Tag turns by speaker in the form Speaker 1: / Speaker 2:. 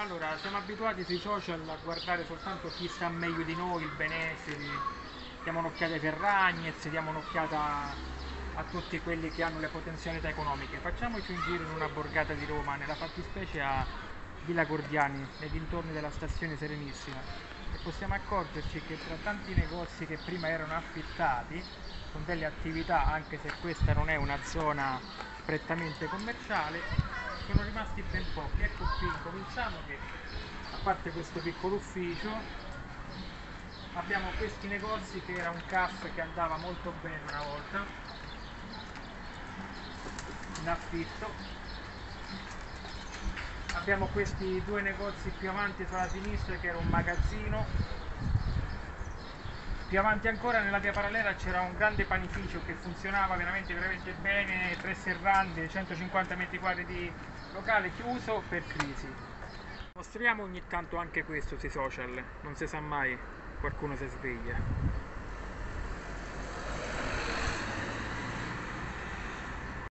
Speaker 1: Allora, siamo abituati sui social a guardare soltanto chi sta meglio di noi, il benessere, diamo un'occhiata ai Ferragnez, diamo un'occhiata a tutti quelli che hanno le potenzialità economiche. Facciamoci un giro in una borgata di Roma, nella fattispecie a Villa Gordiani, nei dintorni della stazione Serenissima, e possiamo accorgerci che tra tanti negozi che prima erano affittati, con delle attività, anche se questa non è una zona prettamente commerciale, sono rimasti ben pochi. Ecco qui, cominciamo che, a parte questo piccolo ufficio, abbiamo questi negozi che era un caffè che andava molto bene una volta, in affitto. Abbiamo questi due negozi più avanti sulla sinistra che era un magazzino più avanti ancora nella via parallela c'era un grande panificio che funzionava veramente, veramente bene, tre serrande, 150 metri quadri di locale chiuso per crisi. Mostriamo ogni tanto anche questo sui social, non si sa mai, qualcuno si sveglia.